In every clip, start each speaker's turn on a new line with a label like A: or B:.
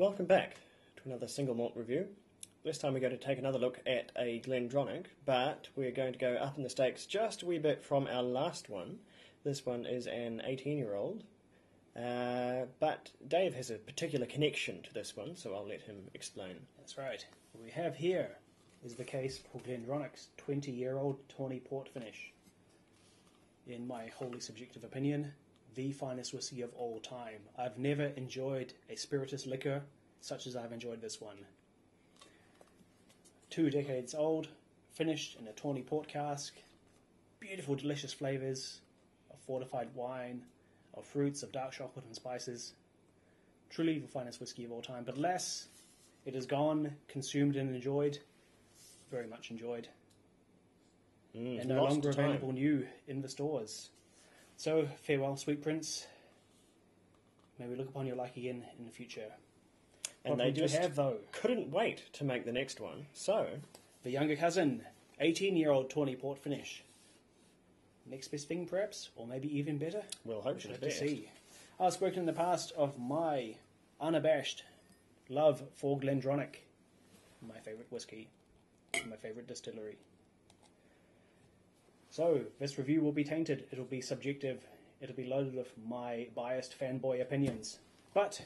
A: welcome back to another single malt review. This time we're going to take another look at a Glendronach, but we're going to go up in the stakes just a wee bit from our last one. This one is an 18 year old, uh, but Dave has a particular connection to this one, so I'll let him explain.
B: That's right. What we have here is the case for Glendronach's 20 year old tawny port finish. In my wholly subjective opinion, the finest whiskey of all time. I've never enjoyed a spirituous liquor such as I've enjoyed this one. Two decades old, finished in a tawny port cask, beautiful, delicious flavours of fortified wine, of fruits, of dark chocolate and spices. Truly the finest whiskey of all time. But alas, it is gone, consumed and enjoyed, very much enjoyed,
A: Mm,
B: and no longer available new in the stores. So, farewell, sweet prince. May we look upon your like again in the future.
A: And they
B: do
A: just
B: have, though,
A: couldn't wait to make the next one, so
B: the younger cousin, 18 year old tawny port finish. Next best thing, perhaps, or maybe even better.
A: we'll hope
B: We
A: for
B: shall
A: the
B: have to
A: best.
B: see. I've spoken in the past of my unabashed love for Glendronach, my favourite whiskey, my favourite distillery. So, this review will be tainted, it'll be subjective, it'll be loaded with my biased fanboy opinions. But,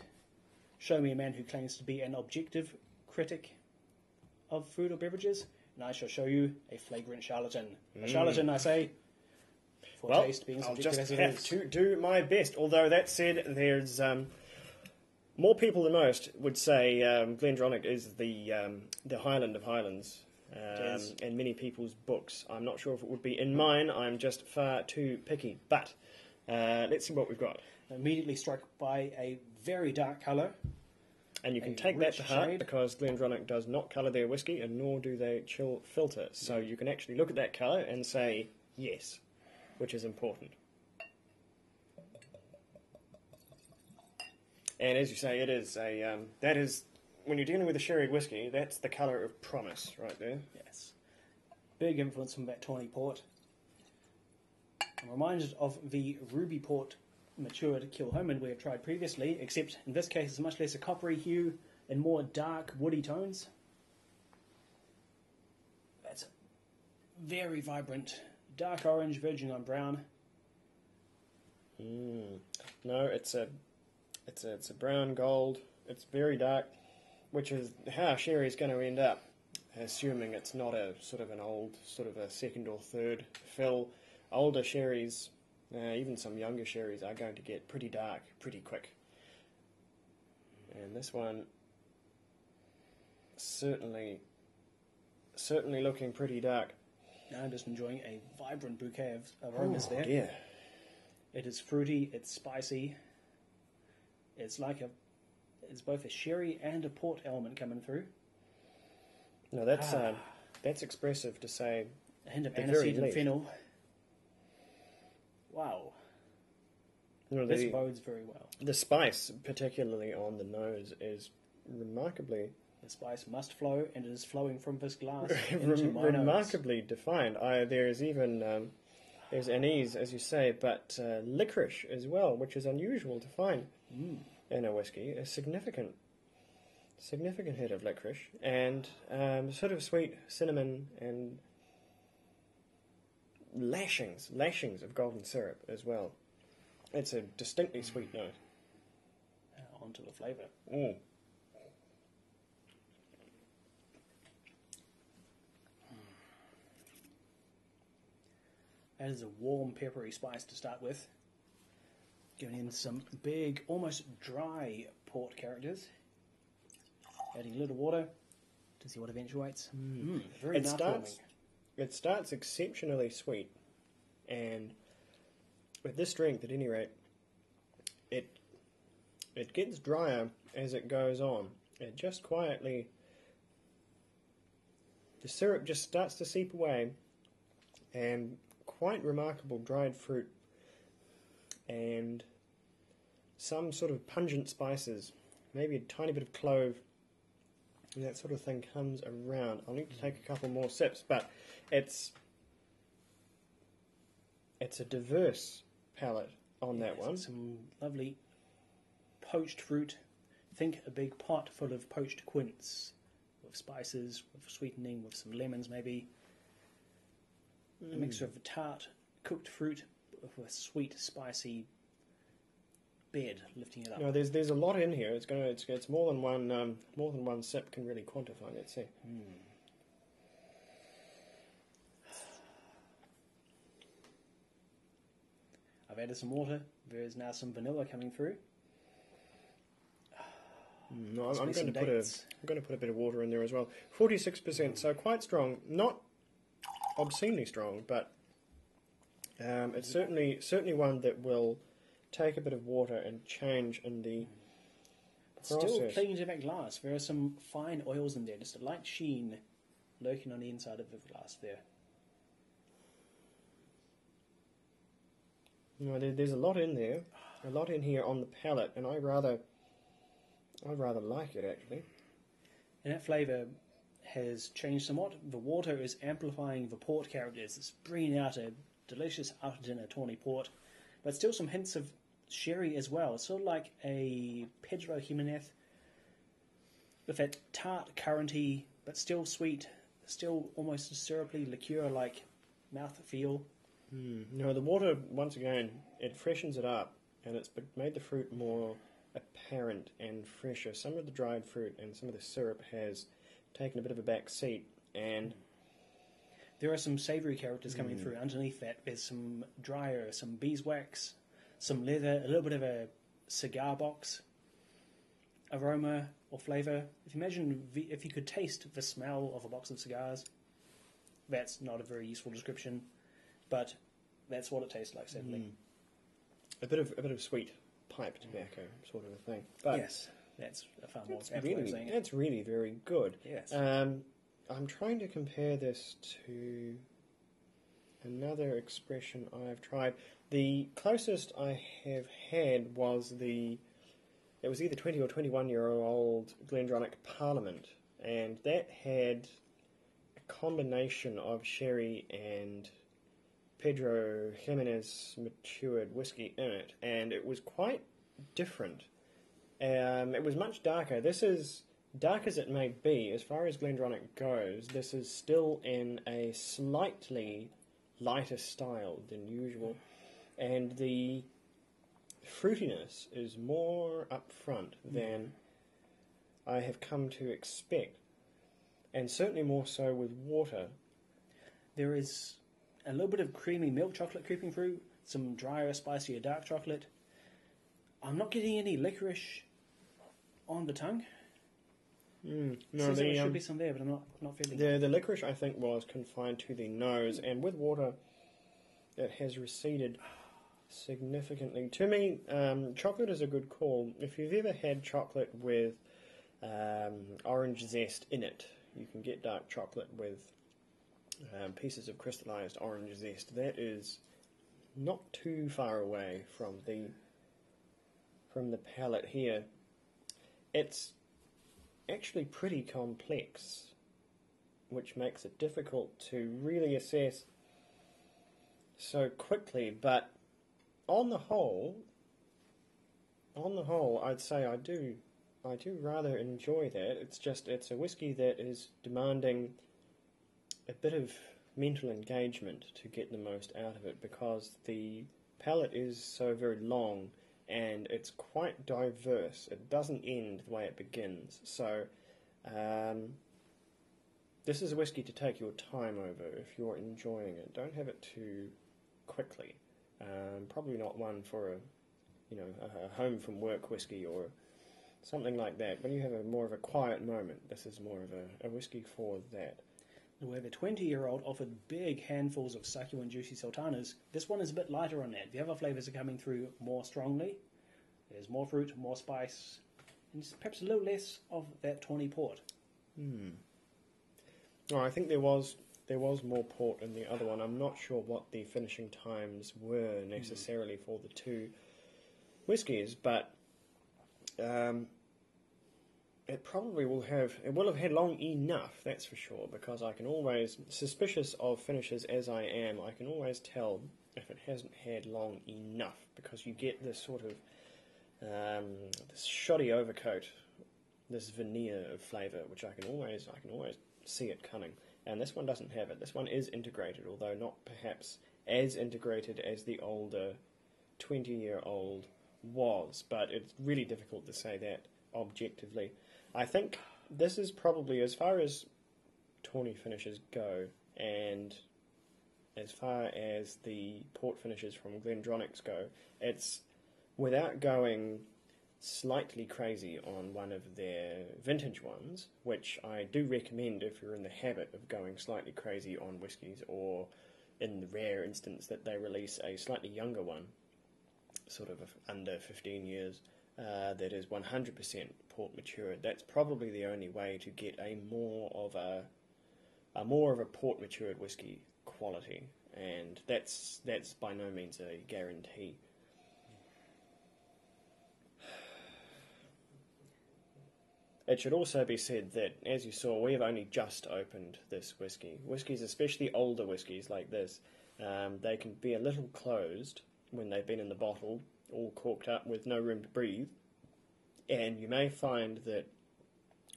B: show me a man who claims to be an objective critic of food or beverages, and I shall show you a flagrant charlatan. A charlatan, I say, for
A: Well,
B: taste being
A: I'll
B: subjective
A: just
B: as it
A: have
B: is.
A: to do my best. Although that said, there's um, more people than most would say um, Glendronach is the um, the Highland of Highlands. Um, in many people's books, I'm not sure if it would be in mine. I'm just far too picky. But uh, let's see what we've got.
B: immediately struck by a very dark colour.
A: And you can take that to heart
B: shade.
A: because Glendronach does not colour their whiskey, and nor do they chill filter. So you can actually look at that colour and say yes, which is important. And as you say, it is a um, that is when you're dealing with a sherry whiskey, that's the colour of promise right there.
B: Yes. Big influence from that tawny port. I'm reminded of the ruby port matured Kilchoman we have tried previously, except in this case it's much less a coppery hue and more dark woody tones. That's very vibrant. Dark orange verging on brown.
A: Mm. No, it's a it's a it's a brown gold. It's very dark, which is how sherry is going to end up, assuming it's not a sort of an old sort of a second or third fill. Older Sherry's, uh, even some younger Sherry's, are going to get pretty dark pretty quick. And this one certainly certainly looking pretty dark.
B: Now I'm just enjoying a vibrant bouquet of aromas
A: Oh,
B: there.
A: dear.
B: It is fruity, it's spicy. It's like a it's both a sherry and a port element coming through.
A: No, that's
B: Ah.
A: um, that's expressive to say.
B: A hint of aniseed and fennel. Wow.
A: Know,
B: This
A: the,
B: bodes very well.
A: The spice, particularly on the nose, is remarkably
B: The spice must flow and it is flowing from this glass into my nose.
A: remarkably defined. I, there is even um, there's anise, as you say, but uh, licorice as well, which is unusual to find
B: Mm.
A: In a whiskey. A significant significant hit of licorice and um, sort of sweet cinnamon and lashings lashings of golden syrup as well. It's a distinctly sweet note.
B: Uh, onto the flavour.
A: Mm.
B: That is a warm, peppery spice to start with. Giving in some big, almost dry port characters. Adding a little water to see what eventuates. Mm. very
A: It starts. It starts exceptionally sweet, and with this drink, at any rate, it it gets drier as it goes on. It just quietly, the syrup just starts to seep away, and quite remarkable dried fruit, and some sort of pungent spices, maybe a tiny bit of clove, and that sort of thing comes around. I'll need to take a couple more sips, but it's it's a diverse palate on that one.
B: Some lovely poached fruit, think a big pot full of poached quince with spices, with sweetening, with some lemons maybe. A mixture mm. of tart, cooked fruit with sweet, spicy bed lifting it up.
A: No, there's there's a lot in here. It's gonna it's, it's more than one um, more than one sip can really quantify. Let's see.
B: I've added some water. There is now some vanilla coming through.
A: No, I'm, I'm going to put a. I'm going to put a bit of water in there as well. Forty six percent, so quite strong. Not obscenely strong, but um, it's certainly certainly one that will take a bit of water and change in the
B: Still
A: process.
B: clinging to that glass. There are some fine oils in there, just a light sheen lurking on the inside of the glass there.
A: No, there, there's a lot in there, a lot in here on the palate, and I rather I rather like it actually.
B: And that flavour has changed somewhat. The water is amplifying the port characters. It's bringing out a delicious after dinner tawny port, but still some hints of sherry as well. It's Sort of like a Pedro Jimenez with that tart, curranty, but still sweet, still almost syrupy liqueur like mouth feel.
A: Mm. No, the water once again it freshens it up, and it's made the fruit more apparent and fresher. Some of the dried fruit and some of the syrup has taken a bit of a back seat, and
B: There are some savoury characters coming through underneath that. There's some drier, some beeswax, some leather, a little bit of a cigar box aroma or flavour. If you imagine, if you could taste the smell of a box of cigars, that's not a very useful description, but that's what it tastes like, certainly.
A: a bit of a bit of sweet pipe tobacco sort of a thing. But
B: yes, that's a far more
A: That's really, that's really very good.
B: Yes.
A: Um, I'm trying to compare this to another expression I've tried. The closest I have had was the. It was either 20 or 21 year old Glendronach Parliament, and that had a combination of sherry and Pedro Jimenez matured whiskey in it, and it was quite different. Um, it was much darker. This is dark as it may be, as far as Glendronach goes. This is still in a slightly lighter style than usual, and the fruitiness is more upfront than I have come to expect, and certainly more so with water.
B: There is a little bit of creamy milk chocolate creeping through, some drier, spicier dark chocolate. I'm not getting any licorice on the tongue.
A: Mm,
B: No,
A: no,
B: there
A: the,
B: should
A: um,
B: be some there, but I'm not not feeling.
A: the the licorice I think was confined to the nose, and with water, it has receded significantly. To me, um, chocolate is a good call. If you've ever had chocolate with um, orange zest in it, you can get dark chocolate with um, pieces of crystallized orange zest. That is not too far away from the from the palate here. It's actually pretty complex, which makes it difficult to really assess so quickly. But on the whole, on the whole, I'd say I do, I do rather enjoy that. It's just it's a whiskey that is demanding a bit of mental engagement to get the most out of it because the palate is so very long and it's quite diverse. It doesn't end the way it begins. So, um, this is a whiskey to take your time over if you're enjoying it. Don't have it too quickly. Um, probably not one for a, you know, a, home from work whiskey or something like that. When you have a more of a quiet moment, this is more of a, a whiskey for that.
B: Where the 20 year old offered big handfuls of succulent, juicy sultanas, this one is a bit lighter on that. The other flavours are coming through more strongly. There's more fruit, more spice, and perhaps a little less of that tawny port. Hmm.
A: Oh, I think there was there was more port in the other one. I'm not sure what the finishing times were necessarily for the two whiskies, but um, it probably will have it will have had long enough. That's for sure. Because I can always suspicious of finishes as I am, I can always tell if it hasn't had long enough because you get this sort of um, this shoddy overcoat this veneer of flavour, which I can always I can always see it coming. And this one doesn't have it. This one is integrated, although not perhaps as integrated as the older 20 year old was. But it's really difficult to say that objectively. I think this is probably as far as tawny finishes go, and as far as the port finishes from Glendronach's go, it's without going slightly crazy on one of their vintage ones, which I do recommend if you're in the habit of going slightly crazy on whiskies, or in the rare instance that they release a slightly younger one, sort of under 15 years, uh, that is 100% port matured. That's probably the only way to get a more of a a more of a port matured whiskey quality, and that's that's by no means a guarantee. It should also be said that, as you saw, we have only just opened this whiskey. Whiskies, especially older whiskies like this, um, they can be a little closed when they've been in the bottle, all corked up with no room to breathe. And you may find that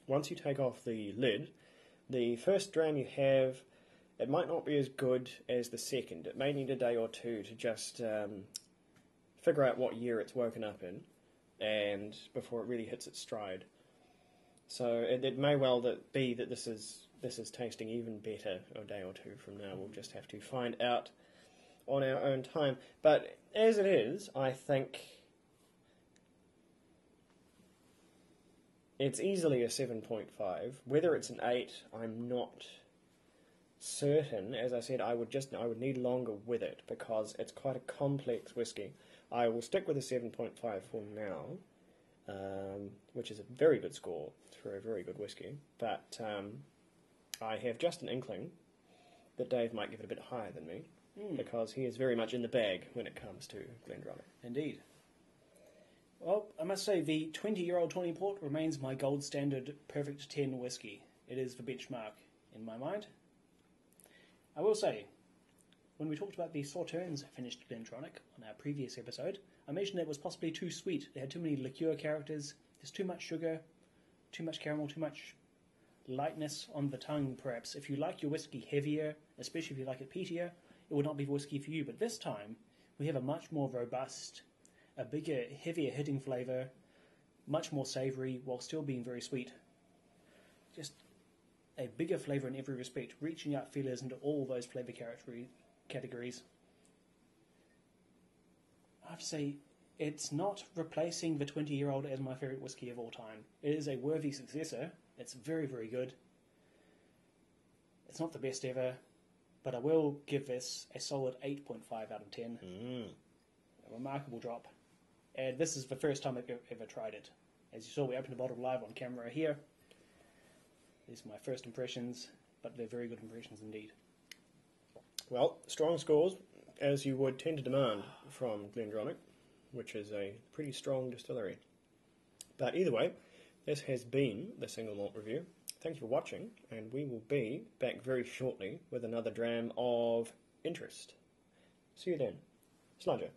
A: once you take off the lid, the first dram you have, it might not be as good as the second. It may need a day or two to just um, figure out what year it's woken up in, and before it really hits its stride. So it, it may well that be that this is this is tasting even better a day or two from now. We'll just have to find out on our own time. But as it is, I think it's easily a 7.5. Whether it's an 8, I'm not certain. As I said, I would just I would need longer with it because it's quite a complex whiskey. I will stick with a 7.5 for now, um, which is a very good score for a very good whiskey. But um, I have just an inkling that Dave might give it a bit higher than me Hmm. because he is very much in the bag when it comes to Glendronach.
B: Indeed. Well, I must say the 20 year old Tawny Port remains my gold standard perfect 10 whiskey. It is the benchmark in my mind. I will say, when we talked about the Sauternes finished Glendronach on our previous episode, I mentioned it was possibly too sweet. They had too many liqueur characters, there's too much sugar, too much caramel, too much lightness on the tongue, perhaps. If you like your whiskey heavier, especially if you like it peatier, it would not be the whiskey for you. But this time, we have a much more robust, a bigger, heavier hitting flavour, much more savoury while still being very sweet. Just a bigger flavour in every respect, reaching out feelers into all those flavour categories. I have to say, it's not replacing the 20 year old as my favourite whiskey of all time. It is a worthy successor. It's very, very good. It's not the best ever, but I will give this a solid 8.5 out of 10. Mm. A remarkable drop. And this is the first time I've ever, ever tried it. As you saw, we opened the bottle live on camera here. These are my first impressions, but they're very good impressions indeed.
A: Well, strong scores, as you would tend to demand from Glendronach, which is a pretty strong distillery. But either way, this has been the single malt review. Thank you for watching, and we will be back very shortly with another dram of interest. See you then. Sludger.